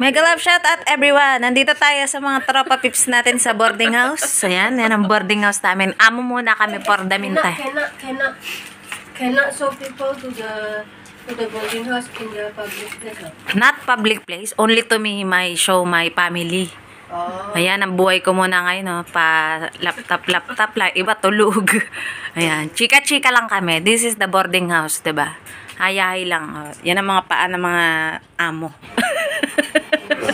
Mega love shout out everyone. Nandito tayo sa mga tropa pips natin sa boarding house. Ayan, yan ang boarding house namin. Amo muna kami for the Cannot, meantime. cannot, cannot, cannot show people to the to the boarding house in the public place. Ah. Not public place, only to me, my show, my family. Oh. Ayan, ang buhay ko muna ngayon, no? pa laptop, laptop lang, iba tulog. Ayan, chika-chika lang kami. This is the boarding house, 'di ba? Hayahay lang. oh. Yan ang mga paa ng mga amo.